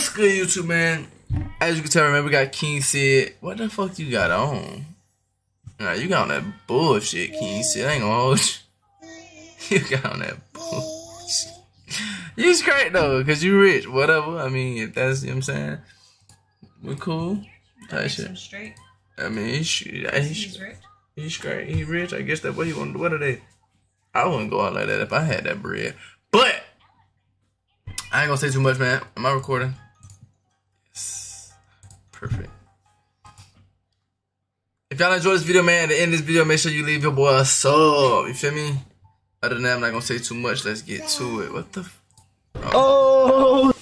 What's good, YouTube, man? As you can tell, remember, we got King Cid. What the fuck you got on? Nah, you got on that bullshit, King Cid. I ain't gonna hold you. You got on that bullshit. You straight, though, because you rich. Whatever. I mean, if that's, you know what I'm saying? we're cool. That shit. him straight. I mean, he's, he's, He's rich. He's great. He rich. I guess that's what he want. What are they? I wouldn't go out like that if I had that bread. But I ain't gonna say too much, man. Am I recording? Yes. Perfect. If y'all enjoy this video, man, at the end of this video, make sure you leave your boy a sub. You feel me? Other than that, I'm not gonna say too much. Let's get to it. What the? F- Oh,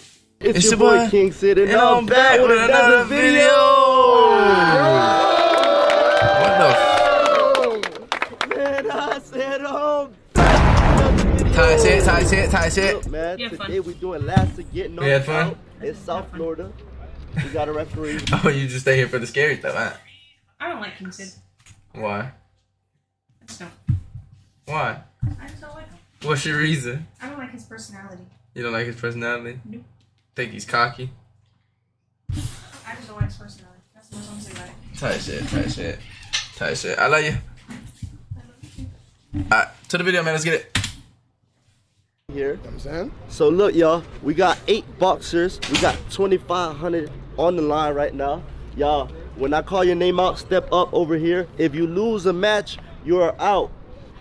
it's, It's your, your boy, boy, King Cid, and, and I'm back with another video. What the? F- Man, I said I'm back. Tie shit. Tie shit. Tie shit. Look, man, You had today we doing last of getting You had fun? out in South Florida. We got a referee. Oh, you just stay here for the scary stuff, huh? I don't like King Cid. Why? I just don't. Why? I just don't like him. What's your reason? I don't like his personality. You don't like his personality? Nope. Think he's cocky? I just don't like his personality. That's the most I'm saying about it. Tight shit, tight shit. Tight shit. I love you. Alright, to the video, man. Let's get it. here. I'm saying? So look, y'all, we got eight boxers. We got 2,500 on the line right now. Y'all, when I call your name out, step up over here. If you lose a match, you are out.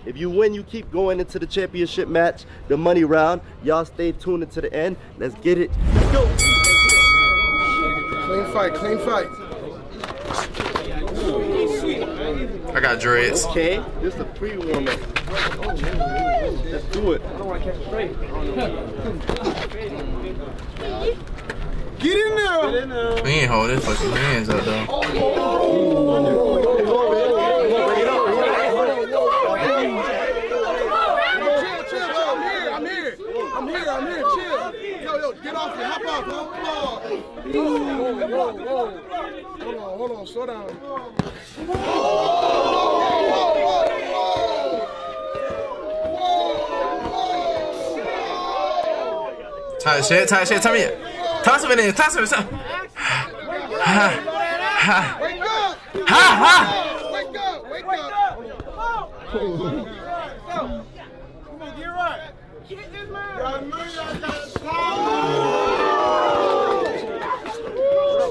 If you win, you keep going into the championship match, the money round. Y'all stay tuned until the end. Let's get it. Let's go. Clean fight, clean fight. I got dreads. Okay, this is a pre-warm up. Let's do it. Get in there! We ain't holding fucking hands up, though. Chill, chill, chill. I'm here, I'm here. I'm here, I'm here. Chill. Yo, yo, get off here. Hop off, hop off. Whoa, whoa, whoa. Hold on, hold on. Slow down. Tight shit, tight shit. Tell me it. Toss him in there. Toss him in there. Ha, ha, Wake up! ha, ha. Wake up! Wake up!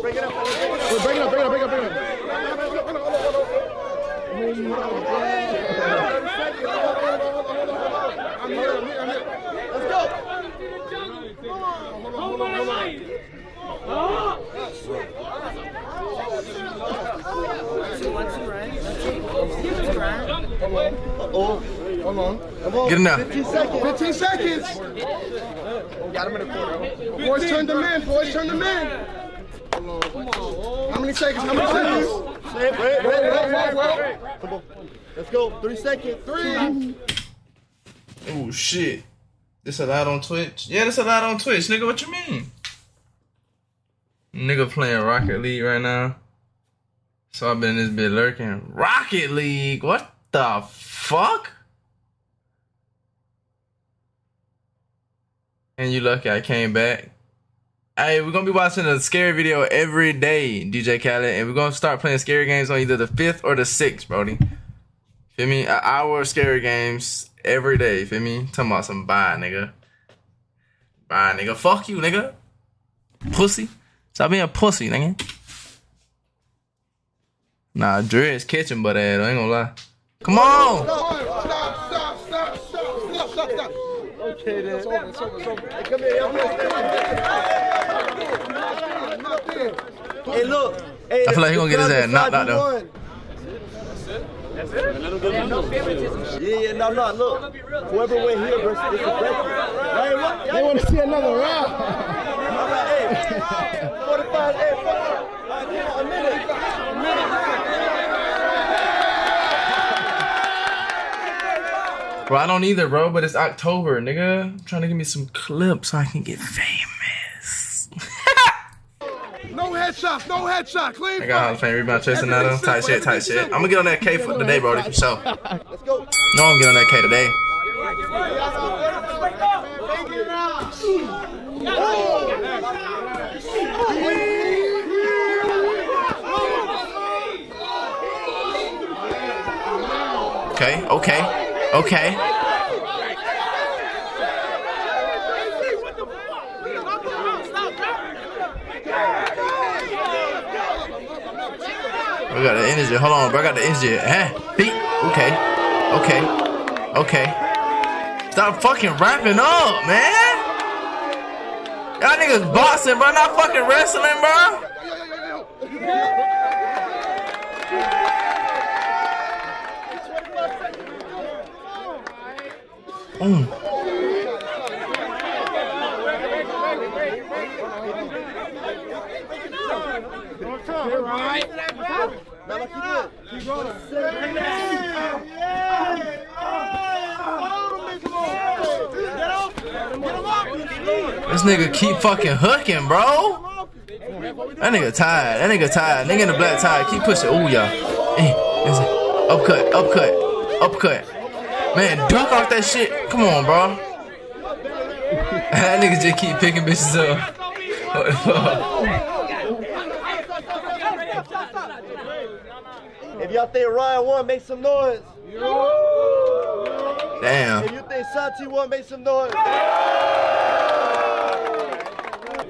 Bring it up, bring it up, bring it up, bring it up. I'm here, I'm here, I'm here. Let's go. Hold on, hold on, hold on. Oh, Hold on. come on. Get in there. 15 seconds. 15 seconds. Got him in the corner. Boys, turn them in. Boys, turn them in. How many seconds? How many seconds? Wait, wait, wait, wait, wait, wait. Come on. Let's go. Three seconds. Three. Oh, shit. This allowed on Twitch? Yeah, this allowed on Twitch. Nigga, what you mean? Nigga playing Rocket League right now. So I've been this bit lurking. Rocket League? What the fuck? And you lucky I came back. Hey, we're gonna be watching a scary video every day, DJ Khaled, and we're gonna start playing scary games on either the fifth or the sixth, Brody. Feel me? An hour of scary games every day. Feel me? Talking about some bye, nigga. Bye, nigga. Fuck you, nigga. Pussy. Stop being a pussy, nigga. Nah, Dre's catching butt ass. I ain't gonna lie. Come on. Stop, stop, stop, stop, stop, stop, stop. Okay, then. It's over, it's over, it's over. Come here, y'all. Hey, look. Hey, I feel like he gonna get his ass knocked out, though. Though. Yeah, yeah, no, no, look. Whoever went here versus this is. Hey, what? They want to see another round. Hey, 45, hey, 45. A minute. A minute. Bro, I don't either, bro, but it's October, nigga. I'm trying to give me some clips so I can get famous. No headshots. No headshots. Clean. I got Hall of Fame. rebound chasing that. Tight shit. Tight shit. I'm gonna get on that K for today, bro. Let's go. No, I'm getting on that K today. Okay. Okay. Okay. Got the energy. Hold on, bro. I got the energy. Eh? Beat. Okay. Okay. Okay. Stop fucking wrapping up, man. Y'all niggas boxing, bro. Not fucking wrestling, bro. Now, keep going. This nigga keep fucking hooking, bro. That nigga tired. That nigga tired. Nigga in the black tie. Keep pushing. Ooh, y'all. Eh, it's a- Upcut, upcut, upcut. Man, dunk off that shit. Come on, bro. that nigga just keep picking bitches up. What the fuck? If y'all think Ryan won, make some noise. Damn. If you think Santi won, make some noise.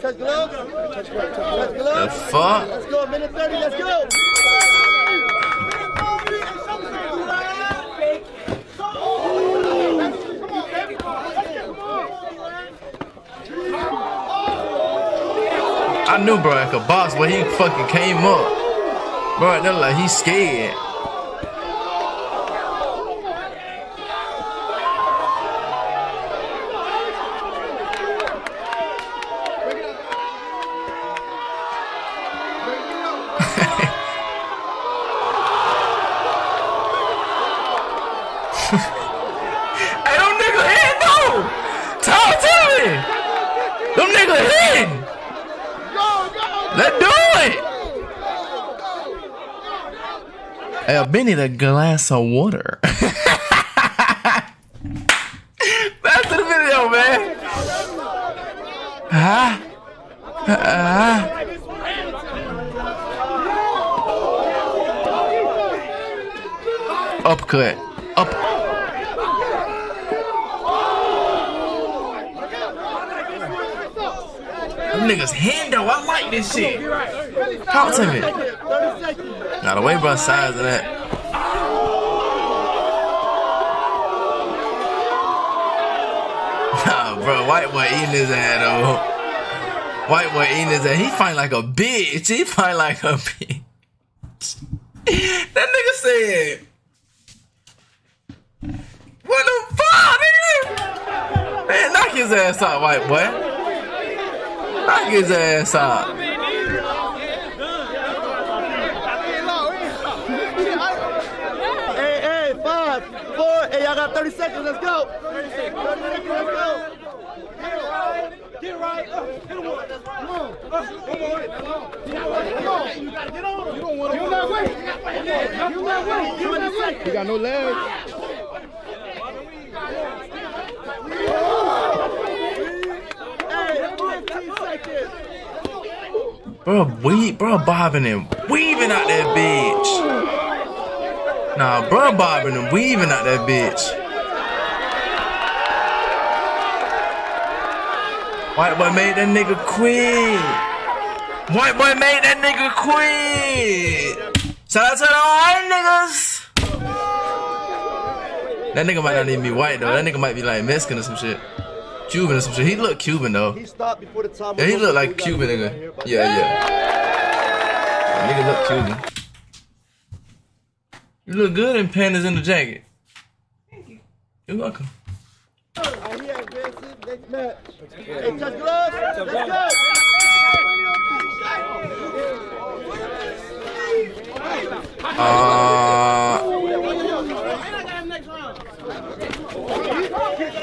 Touch gloves. Touch gloves. Touch The gloves. fuck? Let's go. Minute 30. Let's go. I knew bro like a box, but he fucking came up. Bro, that like he's scared. Been need a glass of water. To the video, man. Ah. Ah. Upcut. Up. Niggas hand though. I like this shit. Talk to me. 30 seconds. Now the way bro size of that. Nah, bro, white boy eating his ass though. White boy eating his ass. He fight like a bitch. He fight like a bitch. that nigga said, "What the fuck, nigga? Man, knock his ass out, white boy. Knock his ass out." Hey, hey, five, four. Hey, y'all got 30 seconds. Let's go. 30 seconds. Let's go. Get right. Uh, hit him one. Come on. One more. Come on. Come on. You gotta get on. You don't want to. You not wait. You not wait. You not wait. You got no legs. Hey, 15 seconds. Bro, we bro bobbing and weaving out that bitch. Nah, bro bobbing and weaving out that bitch. White boy made that nigga quit. White boy made that nigga quit. Shout out to the white niggas. That nigga might not even be white though. That nigga might be like Mexican or some shit. Cuban or some shit. He look Cuban though. He stopped before the time. Yeah, he look like Cuban nigga. go right Yeah, yeah. Nigga look Cuban. You look good in pandas in the jacket. Thank you. You're welcome. Oh. Next match. Hey, touch gloves. Let's go. Uh,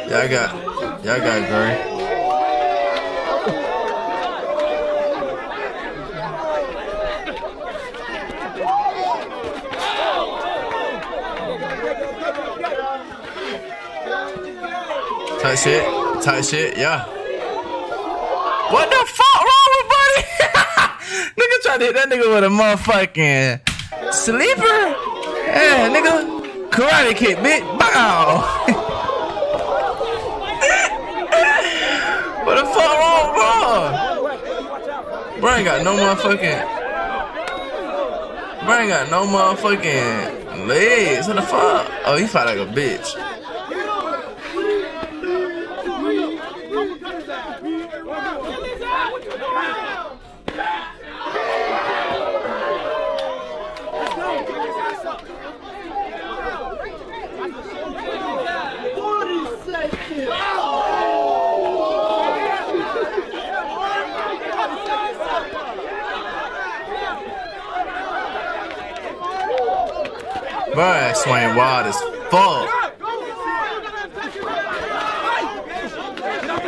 yeah, I got, yeah, I got Gray. Tight shit, tight shit, yeah. What the fuck wrong with buddy? nigga tried to hit that nigga with a motherfucking sleeper. Yeah, nigga. Karate kick, bitch. Bow. what the fuck wrong, bro? Bro ain't got no motherfucking. Bro ain't got no motherfucking legs. What the fuck? Oh, he fight like a bitch. Fuck.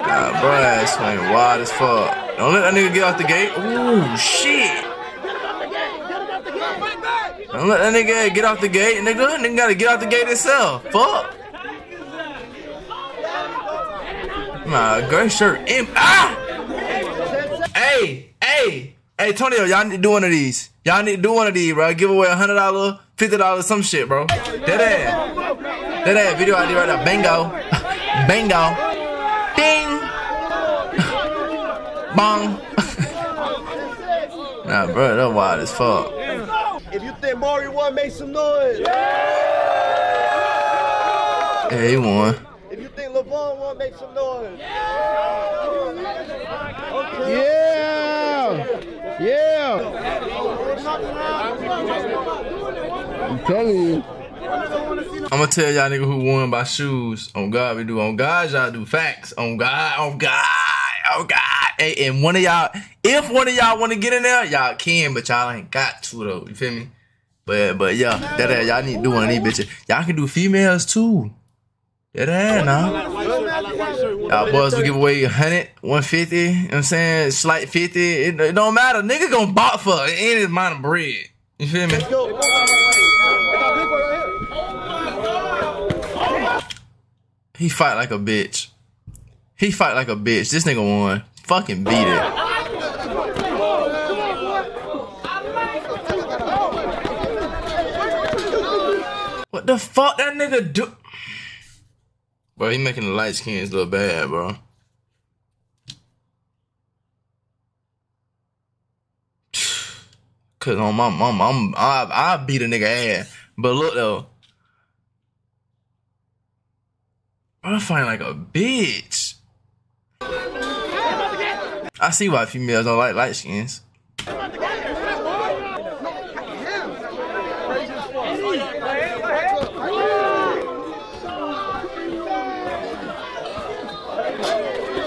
Nah, bro, that swing wild as fuck. Don't let that nigga get off the gate. Ooh, shit. Don't let that nigga get off the gate, nigga. Nigga gotta get off the gate himself. Fuck. My gray shirt. Imp. Ah! Hey, hey, hey, Tonio, y'all need to do one of these. Y'all need to do one of these, bro. Give away a hundred dollar, fifty dollars, some shit, bro. That ass. That ass video ID right now. Bingo. Bingo. Ding. Bong. nah, bro, that wild as fuck. If you think Maury won, make some noise. Yeah, he won. If you think Levon won, make some noise. Yeah! Yeah! I'm telling you. I'm gonna tell y'all nigga who won by shoes. On God, we do. On God, y'all do facts. On God, on God, on God. Hey, and one of y'all, if one of y'all want to get in there, y'all can, but y'all ain't got to though. You feel me? But but yeah, that ass, y'all need to do one of these bitches. Y'all can do females too. That ass, nah. Y'all boys will give away 100, 150, you know what I'm saying? Slight 50. It, it don't matter. Nigga gonna bot for any amount of bread. You feel me? He fight like a bitch. He fight like a bitch. This nigga won. Fucking beat it. What the fuck that nigga do? Bro, he making the light skins look bad, bro. Cause on my mom, I'm I I beat a nigga ass. But look though. Bro, I find like a bitch. I see why females don't like light skins.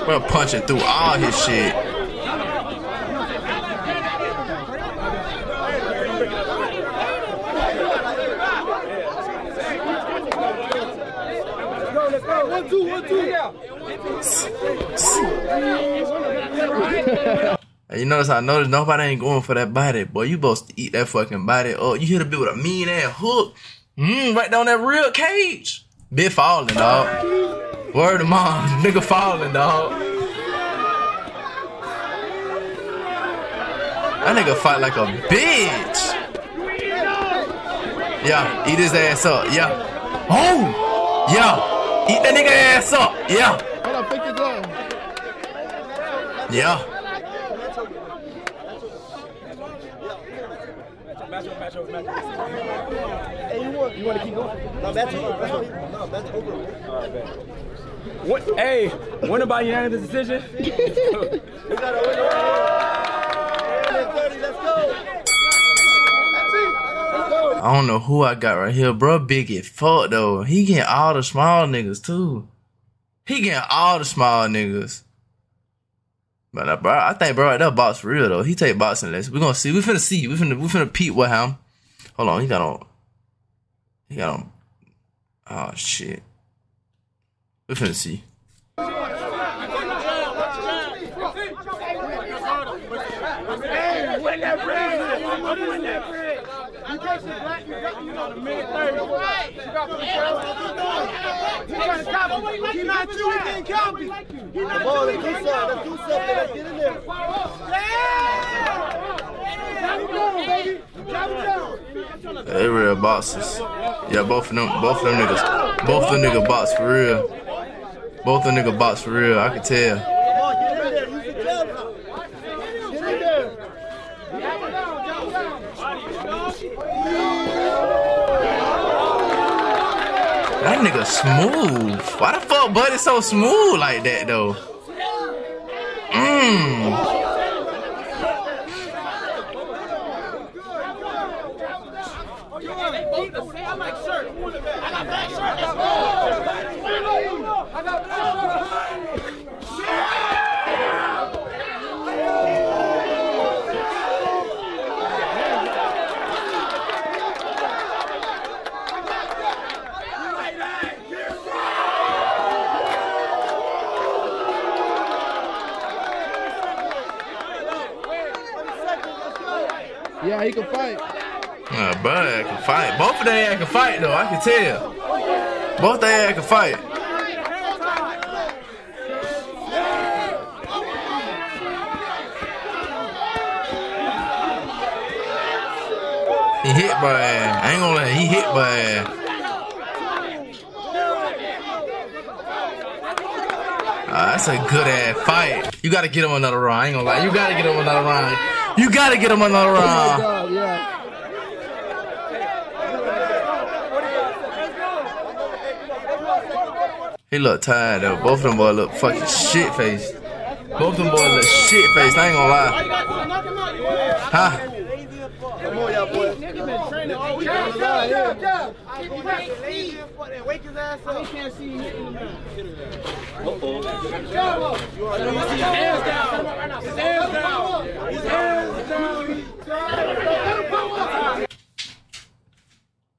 Bro, punching through all his shit. One, two, one, two. And you notice I noticed nobody ain't going for that body. Boy, you supposed to eat that fucking body up. You hit a bit with a mean ass hook. Mmm, right down that real cage. Bit falling, dog. Word of mom, nigga falling, dog. That nigga fight like a bitch. Yeah, eat his ass up. Yeah. Oh! Yeah. Eat that nigga ass up. Yeah. Yeah. Hey, you want, you want to keep going? No, that's over. That's over. No, that's over. What, hey, when about unanimous decision? We got a winner. 30, let's go. I don't know who I got right here, bro. Big as fuck though. He getting all the small niggas too. He getting all the small niggas. But uh, bro, I think bro, that box real though. He take boxing lessons. We gonna see. We finna see. We finna we finna peep what him. Hold on, he got on. He got on. Oh shit. We finna see. Come on, let's do something. Let's do something. Let's get in there. They real boxers. Yeah, both of them, both of them niggas, both of them nigga box for real. Both of them nigga box for real. I can tell. Come on, get in there. Use the jab shot. Get in there. That nigga smooth. Why the fuck Buddy so smooth like that though? Mmm. He can fight. Uh, Bud can fight. Both of them can fight though. I can tell. Both of them can fight. He hit by ass. I ain't gonna lie. He hit by ass. Ah, that's a good ass fight. You gotta get him another round. I ain't gonna lie. You gotta get him another round. You gotta get him another round. Oh, yeah. He look tired though. Both of them boys look fucking shit faced. Both of them boys look shit faced. I ain't gonna lie. Huh? Come on, y'all boys.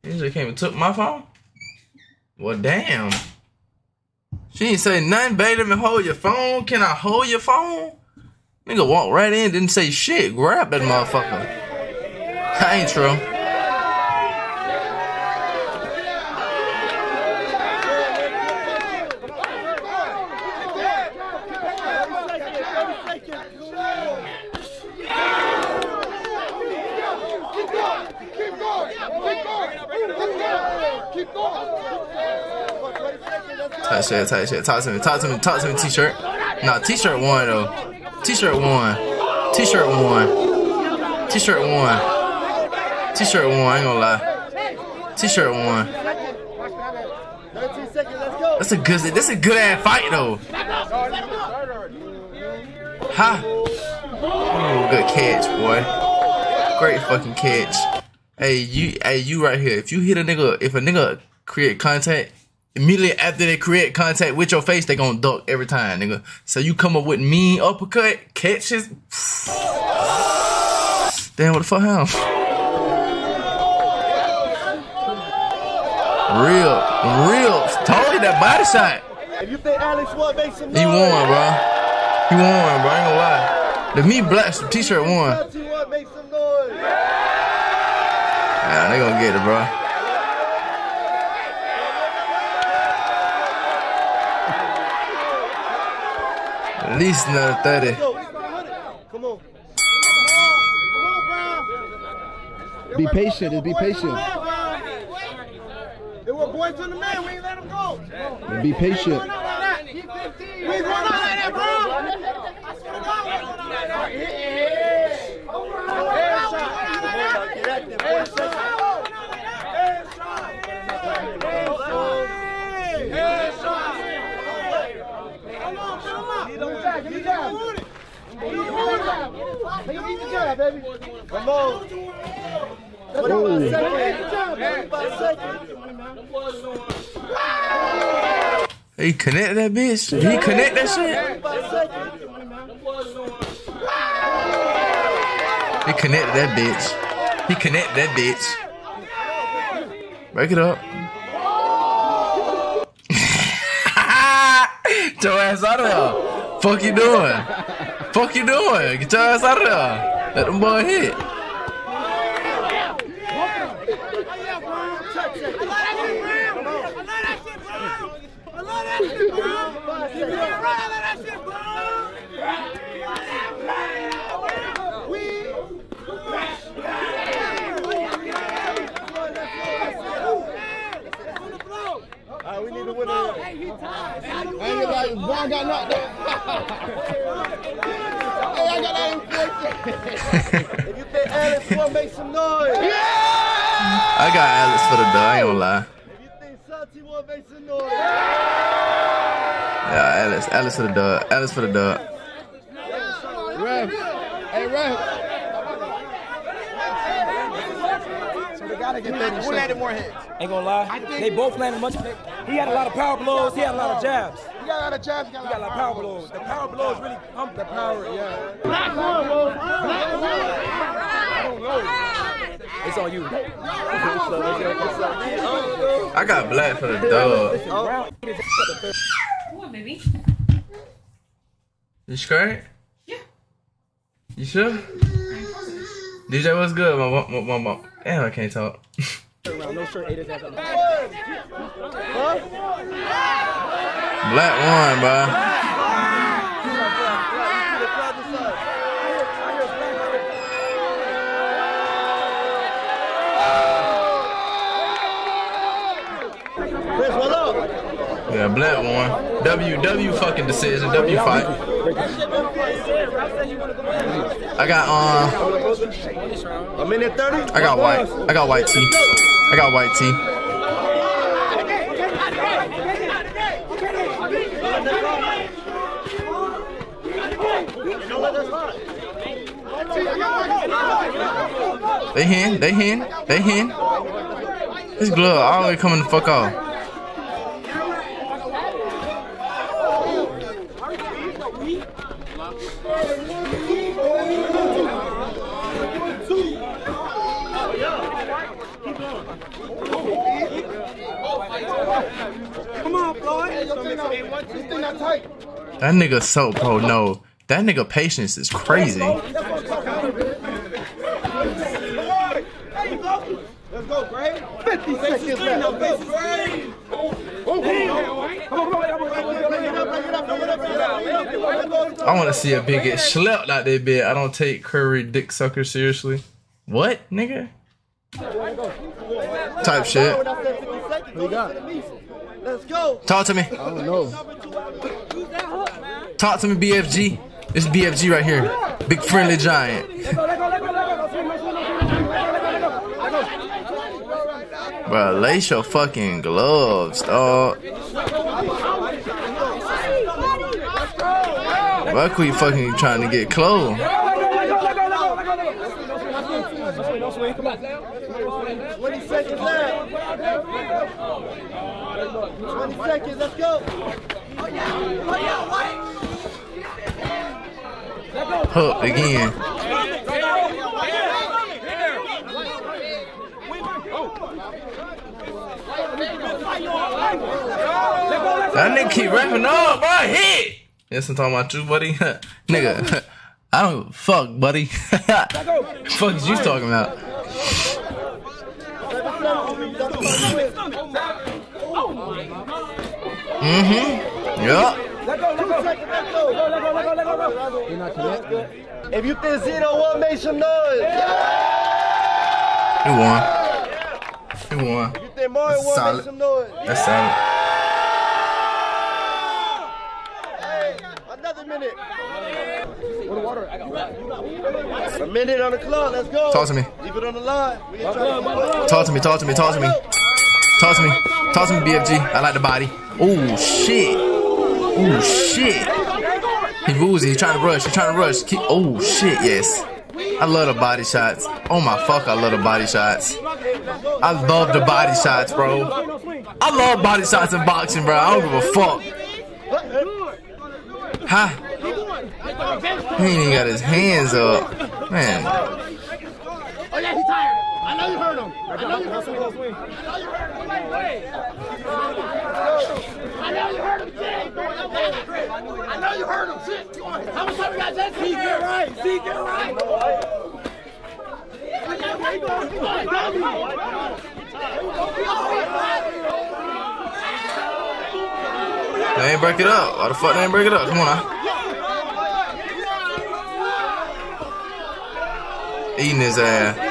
He just came and took my phone? Well, damn. She ain't say nothing. Let me hold your phone. Can I hold your phone? Nigga walked right in, didn't say shit. Grab that motherfucker. That ain't true. Tight shit, tight. Talk to me, talk to me, talk to me, t-shirt. Nah, t-shirt one though. T-shirt one. T-shirt one. T-shirt one. T-shirt one, I ain't gonna lie. T-shirt one. 13 seconds, let's go. That's a good that's a good ass fight though. Ha! Ooh, good catch, boy. Great fucking catch. Hey, you hey you right here. If you hit a nigga, if a nigga create contact, immediately after they create contact with your face, they gonna duck every time, nigga. So you come up with mean uppercut, catches. Damn, what the fuck happened? Real, real, totally that body shot. If you think Alex won, make some He won, bro. He won, bro. I ain't gonna lie. The me black t-shirt won. Alex won, make some noise. Yeah, they gonna get it, bro. At least another 30. Come on. Be patient. Just be patient. It was boys to the man. We ain't let him go. Be patient. We ain't going out like that, bro. I swear to God, we ain't going out like that. Headshot. Get active. 40 seconds. Come on. 25 seconds. 25 seconds. He connect that bitch. He connect that shit. He connected that bitch. He connected that bitch. Break it up. Your ass out of there. Fuck you doing? Fuck you doing? Get your ass out of there. Let them boy hit. nah, we need to win that. Hey, he tied. Hey, like, Vaughn got knocked out. hey, I got that inflation. if you think Alex for, make some noise. Yeah! I got Alex for the dog, I ain't gonna lie. If you think Santi want, make some noise. Yeah, yeah Alex, Alex for the dog. Alex for the dog. Ref. Hey, Ref. So they gotta get 30 Who landed more hits? Ain't gonna lie. They both landed much. They, he had a lot of power blows. He had a lot of oh. jabs. He got a lot of jabs, you got He got a lot of power blows. The power blows really pumped The power, yeah. Black one, bro. I don't know. It's on you. I got black for the dub. Come on, baby. You straight? Yeah. You sure? DJ, what's good? My, my, my, my, damn, I can't talk. No shirt, ate his ass. Black one, bro. Chris, what up? Yeah, black one. W, W fucking decision. W fight. I got, um, A minute 30? I got white. I got white tea. I got white tea. They hen, they hen, they hen. This glove way coming the fuck off. This thing not tight. That nigga so pro no. That nigga patience is crazy. Let's go, Gray. 50 seconds left. I want to see a big get schlepped out there bit. I don't take Curry dick sucker seriously. What, nigga? Type shit. Let's go. Talk to me. I don't know. Talk to me, BFG. This BFG right here. Big friendly giant. Bro, lace your fucking gloves, dog. Why quit fucking trying to get close? 20 seconds left. 20 seconds, let's go. Hooked again. That nigga keep rapping up, bro. Hit. Yes, I'm talking about you, buddy. nigga, I don't fuck, buddy. fuck is you talking about? Mm-hmm. Yup. If you think Zeno won't make some noise. He won. He won. You think Mario won't Solid. make some noise. That's solid. Hey, another minute. A minute on the clock, let's go. Talk to me. Leave it on the line. We ain't trying to Talk to me, talk to me, talk to me. Talk to me. Talk to me, BFG. I like the body. Oh shit. Oh shit. He woozy. He's trying to rush. He's trying to rush. Oh shit. Yes. I love the body shots. Oh my fuck, I love the body shots. I love the body shots, bro. I love body shots in boxing, bro. I don't give a fuck. Huh? He ain't even got his hands up. Man. Oh, yeah, he's tired. I know you heard him. I know you heard him. I know you heard him. Shit. I know you heard him. Shit. How much time we got, Jesse? See, get right. See, get right. They ain't break it up. Why the fuck they ain't break it up? Come on now. Eating his ass.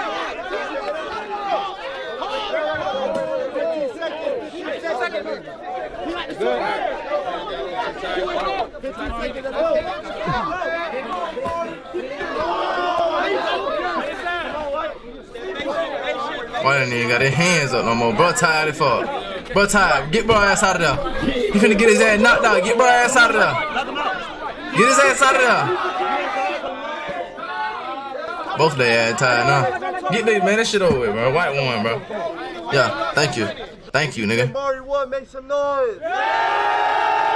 Why didn't even got his hands up no more? Bro, tired as fuck. Bro, tired. Get bro ass out of there. He finna get his ass knocked out. Get bro ass out of there. Get his ass out of there. Both their ass tired now. Get this, man, that shit over with, bro. White one, bro. Yeah, thank you. Thank you, nigga. Mari one, make some noise. Make stupid ass. One,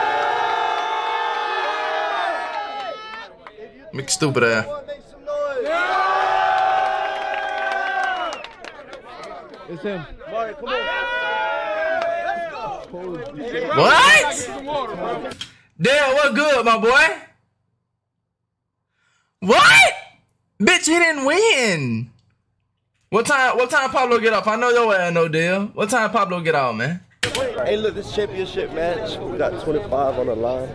make some noise. It's him. Mari, come on. What? Damn, what good, my boy? What? Bitch, he didn't win. What time? What time Pablo get off? I know your ass no deal. What time Pablo get off, man? Hey, look, this championship match. We got 25 on the line.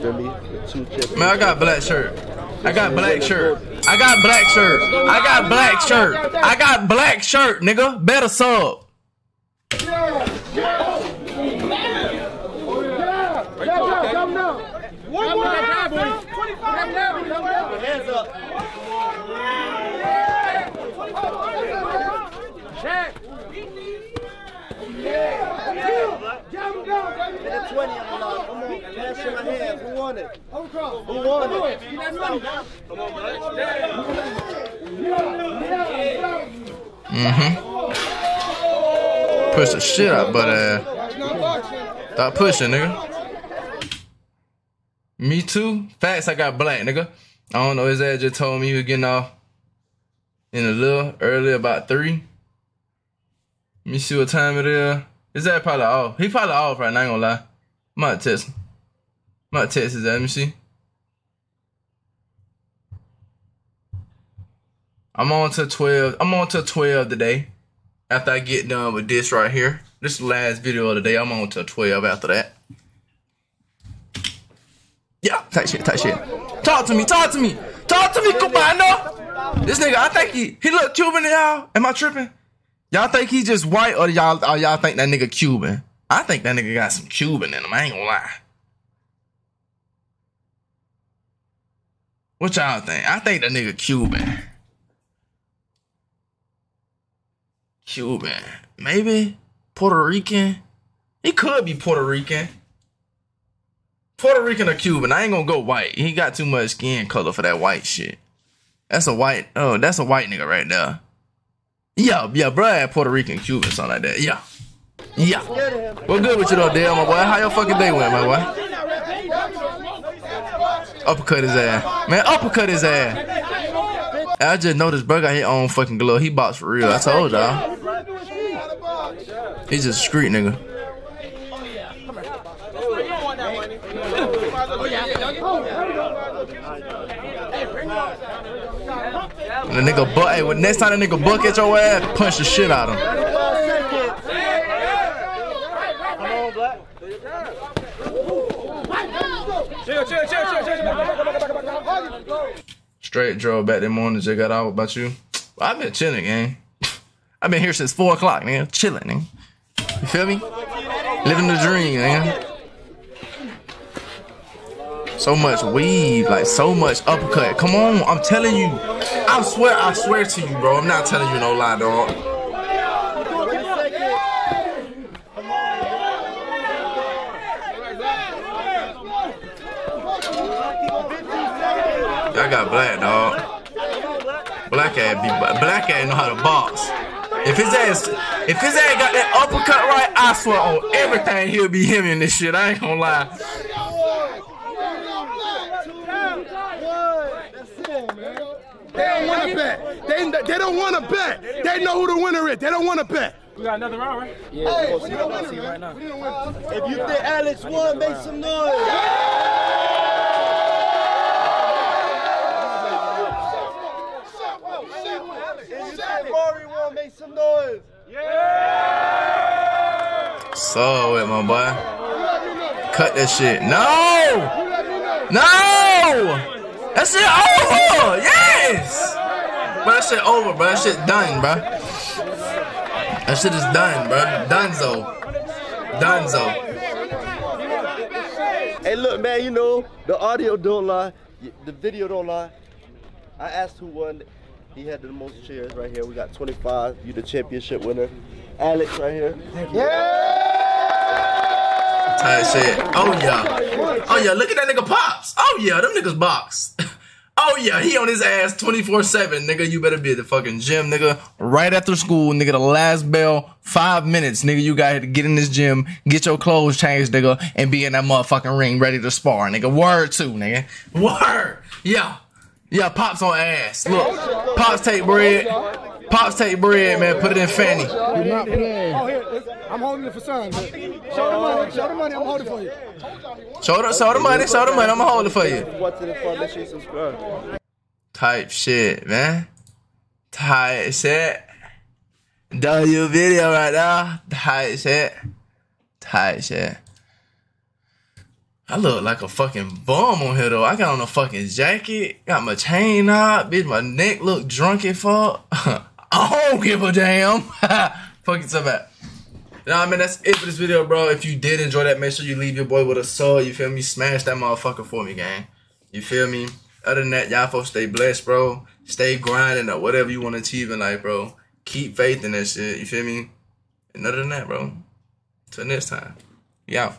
Feel me? Two champions. Man, I got black shirt. I got black shirt. I got black shirt. I got black shirt. I got black shirt, nigga. Better sub. Hands up. Minute 20 on the line. Come on. Cash in my hands. Who won it? Mm-hmm. Push the shit out, but uh, stop pushing, nigga. Me too. Facts, I got black, nigga. I don't know. His ass just told me he was getting off in a little early, about three. Let me see what time it is. Is that probably off? He probably off right now. I ain't gonna lie. Might text him. Might text his ass. Let me see. I'm on to 12. I'm on to 12 today. After I get done with this right here. This is the last video of the day. I'm on to 12 after that. Yeah, tight shit, tight shit. Talk to me, talk to me. Talk to me, Cubano. This nigga, I think he he look Cuban y'all. Am I tripping? Y'all think he just white or y'all or y'all think that nigga Cuban? I think that nigga got some Cuban in him. I ain't gonna lie. What y'all think? I think that nigga Cuban. Cuban. Maybe Puerto Rican. He could be Puerto Rican. Puerto Rican or Cuban. I ain't gonna go white. He got too much skin color for that white shit. That's a white. Oh, that's a white nigga right there. Yeah, yeah, bro, had Puerto Rican, Cuban, something like that. Yeah, yeah. What good with you though, Dale, my boy? How your fucking day went, my boy? Uppercut his ass, man. Uppercut his ass. I just noticed, bro got his own fucking glove. He box for real. I told y'all. He's just a street nigga. When the nigga butt, hey, when next time the nigga buck at your ass, punch the shit out of him. 35 seconds. Come on, Black. Chill, chill, chill, chill, chill. Back, back, back, back, back, back, back. Straight drove back that morning, just got out. About you? Well, I've been chilling, gang. I've been here since 4 o'clock, nigga. Chilling, nigga. You feel me? Living the dream, nigga. So much weave, like so much uppercut. Come on, I'm telling you. I swear, I swear to you, bro. I'm not telling you no lie, dog. I got black, dog. Black ass be black ass know how to box. If his ass, if his ass got that uppercut right, I swear on everything he'll be him in this shit. I ain't gonna lie. They don't want to bet. They, they don't want to bet. They know who the winner is. They don't want to bet. We got another round, right? Hey, we don't win it, man. We don't win. If you think Alex won, make some noise. If you think Mari won, make some noise. So it, my boy. Cut that shit. No! No! That shit over! But that shit over, bro. That shit done, bro. That shit is done, bro. Dunzo. Dunzo. Hey, look, man, you know, the audio don't lie, the video don't lie. I asked who won. He had the most cheers right here. We got 25. You the championship winner. Alex right here. Yeah! Tight shit. Oh yeah. Oh yeah. Look at that nigga pops. Oh yeah. Them niggas box. Oh yeah, he on his ass 24-7, nigga. You better be at the fucking gym, nigga. Right after school, nigga, the last bell, five minutes, nigga. You got to get in this gym, get your clothes changed, nigga, and be in that motherfucking ring ready to spar, nigga. Word too, nigga. Word. Yeah. Yeah, pops on ass. Look, pops take bread. Pops take bread, man. Put it in fanny. Oh, here, it's- I'm holding it for son. Show the money. Show the money. I'm holding for you. Show the, show the money, show the money. I'ma hold it for you. If you want to the fun, make sure you subscribe. type shit, man. Type shit. W video right now. Tight shit. Tight shit. I look like a fucking bum on here though. I got on a fucking jacket, got my chain out, bitch. My neck look drunk as fuck. I don't give a damn. fuck it, so bad. Nah, man, that's it for this video, bro. If you did enjoy that, make sure you leave your boy with a soul. You feel me? Smash that motherfucker for me, gang. You feel me? Other than that, y'all folks stay blessed, bro. Stay grinding or whatever you want to achieve in life, bro. Keep faith in that shit. You feel me? And other than that, bro. Till next time. Out.